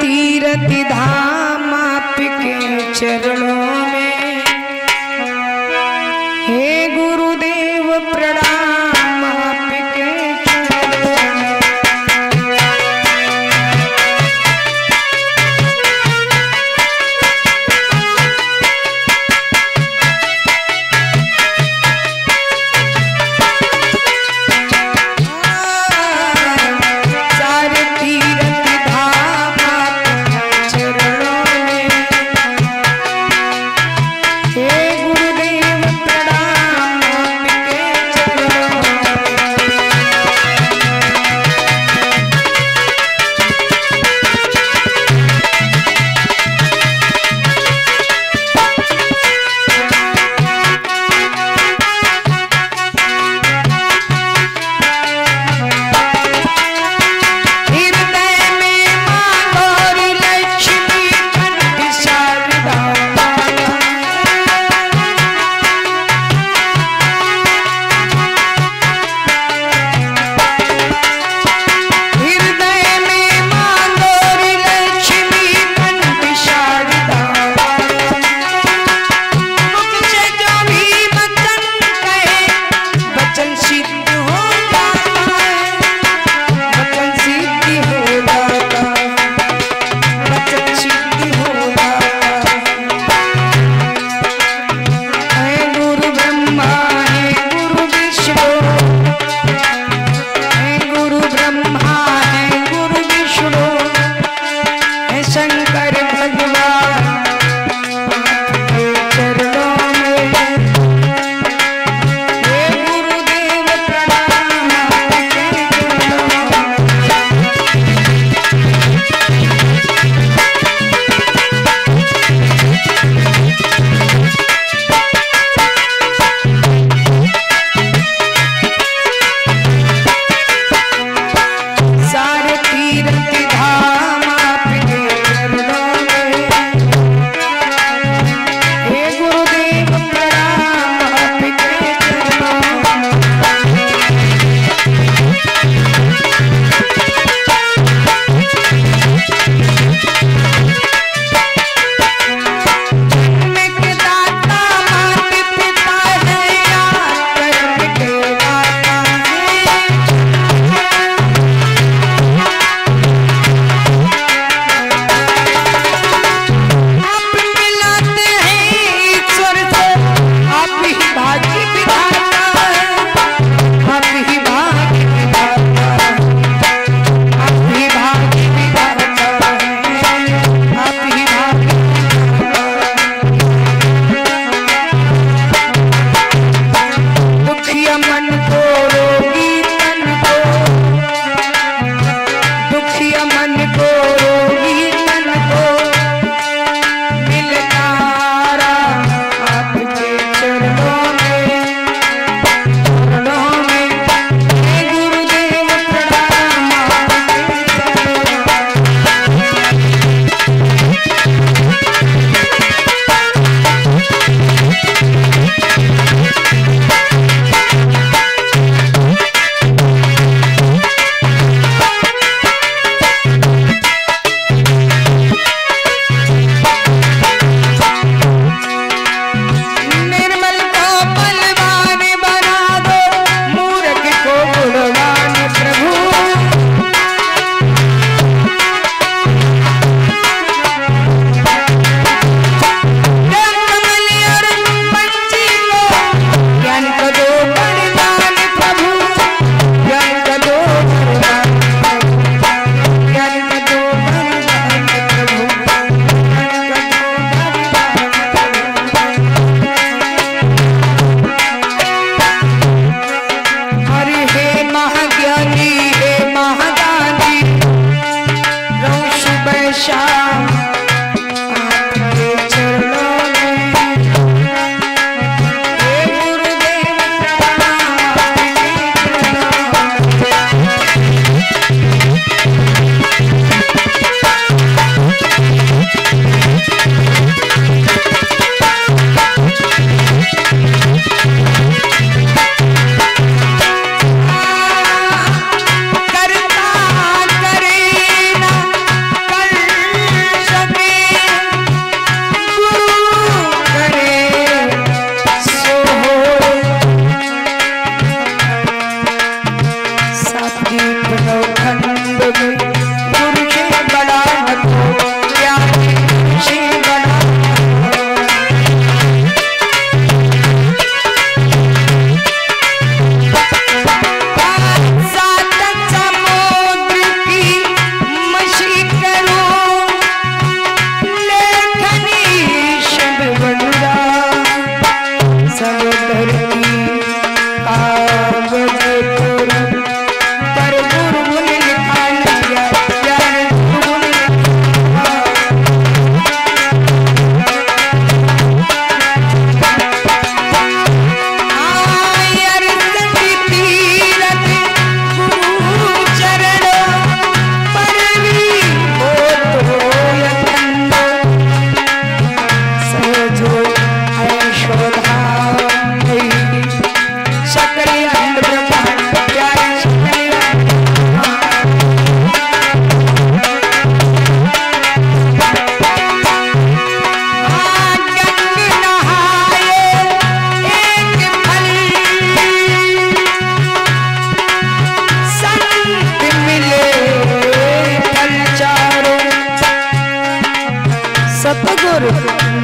तीरथ धाम आपके चरणों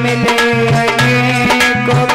मिले अनेकों